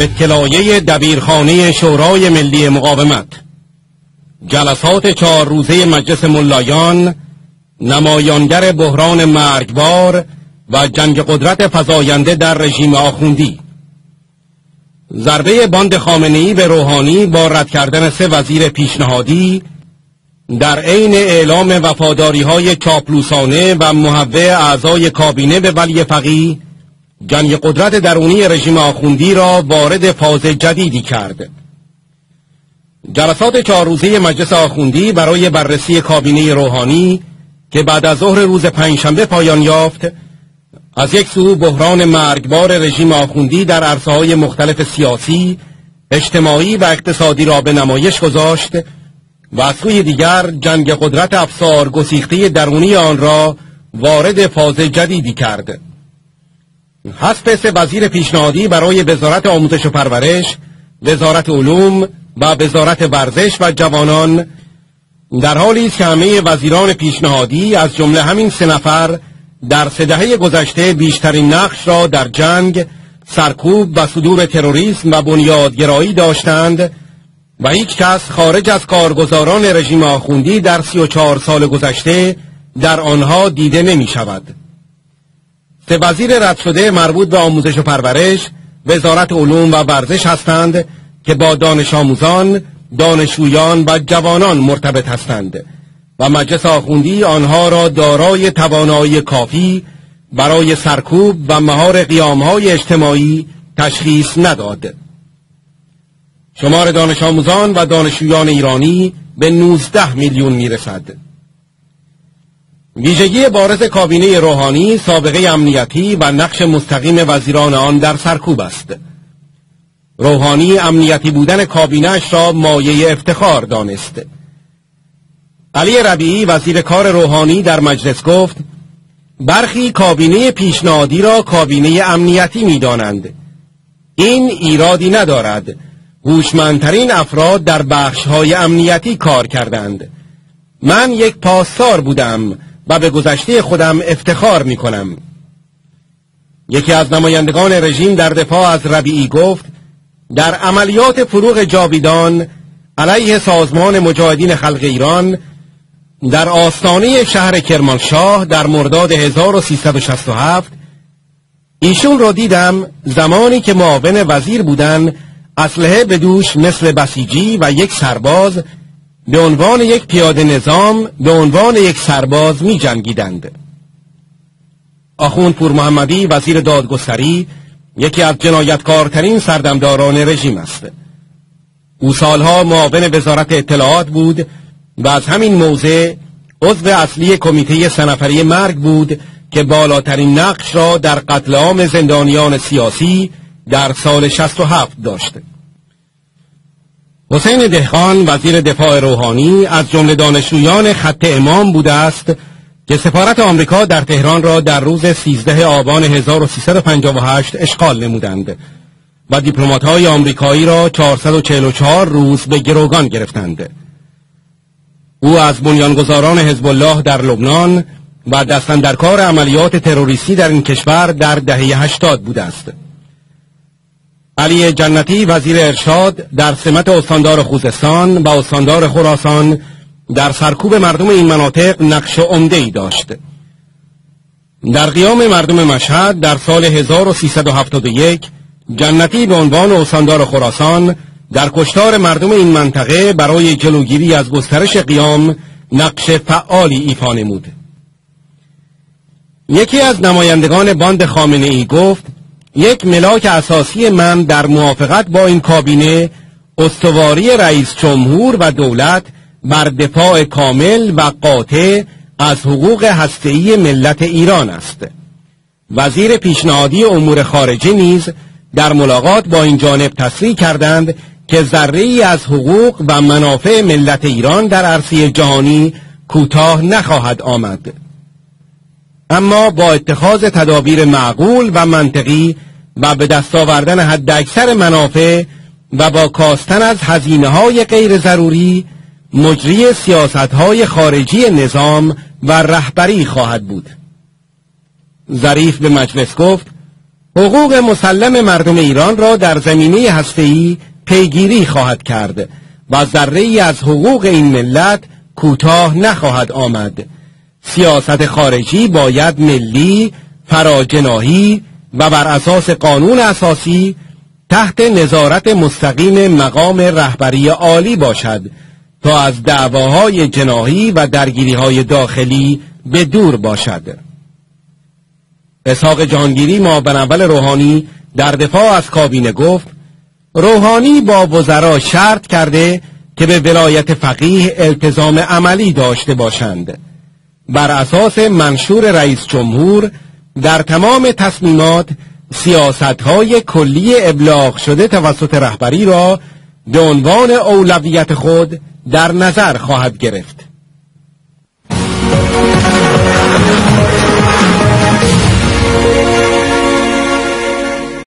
اطلاعیه دبیرخانه شورای ملی مقاومت. جلسات چهار روزه مجلس ملایان نمایانگر بحران مرگبار و جنگ قدرت فزاینده در رژیم آخوندی. ضربه باند خامنه‌ای به روحانی با رد کردن سه وزیر پیشنهادی در عین اعلام وفاداری های چاپلوسانه و محوه اعضای کابینه به ولی فقی جنگ قدرت درونی رژیم آخوندی را وارد فاز جدیدی کرد جلسات چهار روزه مجلس آخوندی برای بررسی کابینه روحانی که بعد از ظهر روز پنجشنبه پایان یافت از یک سو بحران مرگبار رژیم آخوندی در عرصه های مختلف سیاسی، اجتماعی و اقتصادی را به نمایش گذاشت و از سوی دیگر جنگ قدرت افسار گسیخته درونی آن را وارد فاز جدیدی کرد. حسب سه وزیر پیشنهادی برای وزارت آموزش و پرورش، وزارت علوم و وزارت ورزش و جوانان در حالی است که همه وزیران پیشنهادی از جمله همین سه نفر در سه دهه گذشته بیشترین نقش را در جنگ سرکوب و صدور تروریسم و بنیادگرایی داشتند و هیچ کس خارج از کارگزاران رژیم آخوندی در سی و چهار سال گذشته در آنها دیده نمی شود. سه وزیر رد شده مربوط به آموزش و پرورش وزارت علوم و ورزش هستند که با دانش آموزان، دانشجویان و جوانان مرتبط هستند و مجلس آخوندی آنها را دارای توانایی کافی برای سرکوب و مهار قیامهای اجتماعی تشخیص نداد. شمار دانش آموزان و دانشجویان ایرانی به 19 میلیون می‌رسد. ویژگی بارز کابینه روحانی سابقه امنیتی و نقش مستقیم وزیران آن در سرکوب است. روحانی امنیتی بودن کابینش را مایه افتخار دانست. علی ربیعی وزیر کار روحانی در مجلس گفت برخی کابینه پیشنهادی را کابینه امنیتی می‌دانند. این ایرادی ندارد هوشمندترین افراد در بخشهای امنیتی کار کردند من یک پاسدار بودم و به گذشته خودم افتخار می کنم یکی از نمایندگان رژیم در دفاع از ربیعی گفت در عملیات فروغ جاویدان علیه سازمان مجاهدین خلق ایران در آستانه شهر کرمانشاه در مرداد 1367 ایشون را دیدم زمانی که معاون وزیر بودن اسلحه به دوش مثل بسیجی و یک سرباز به عنوان یک پیاده نظام به عنوان یک سرباز می جنگیدند. آخوند پور محمدی وزیر دادگستری یکی از جنایتکارترین سردمداران رژیم است. او سالها معاون وزارت اطلاعات بود و از همین موضع عضو اصلی کمیته سنفری مرگ بود که بالاترین نقش را در قتل عام زندانیان سیاسی در سال 67 داشت. حسین دهخان وزیر دفاع روحانی از جمله دانشجویان خط امام بوده است که سفارت آمریکا در تهران را در روز 13 آبان 1358 اشغال نمودند و دیپلمات های آمریکایی را 444 روز به گروگان گرفتند. او از بنیانگذاران حزب الله در لبنان و دستن در کار عملیات تروریستی در این کشور در دهه 80 بوده است. علی جنتی وزیر ارشاد در سمت استاندار خوزستان و استاندار خراسان در سرکوب مردم این مناطق نقش عمده ای داشت. در قیام مردم مشهد در سال 1371 جنتی به عنوان استاندار خراسان در کشتار مردم این منطقه برای جلوگیری از گسترش قیام نقش فعالی ایفا نمود. یکی از نمایندگان باند خامنه ای گفت یک ملاک اساسی من در موافقت با این کابینه استواری رئیس جمهور و دولت بر دفاع کامل و قاطع از حقوق هسته‌ای ملت ایران است. وزیر پیشنهادی امور خارجه نیز در ملاقات با این جانب تصریح کردند که ذره از حقوق و منافع ملت ایران در عرصه جهانی کوتاه نخواهد آمد. اما با اتخاذ تدابیر معقول و منطقی و به دست آوردن حد اکثر منافع و با کاستن از هزینه های غیر ضروری مجری سیاست های خارجی نظام و رهبری خواهد بود. ظریف به مجلس گفت حقوق مسلم مردم ایران را در زمینه هسته‌ای پیگیری خواهد کرد و ذره ای از حقوق این ملت کوتاه نخواهد آمد. سیاست خارجی باید ملی، فراجناهی و بر اساس قانون اساسی تحت نظارت مستقیم مقام رهبری عالی باشد تا از دعواهای جناهی و درگیریهای داخلی به دور باشد. اسحاق جهانگیری بنول روحانی در دفاع از کابینه گفت روحانی با وزرا شرط کرده که به ولایت فقیه التزام عملی داشته باشند. بر اساس منشور رئیس جمهور در تمام تصمیمات سیاست های کلی ابلاغ شده توسط رهبری را به عنوان اولویت خود در نظر خواهد گرفت.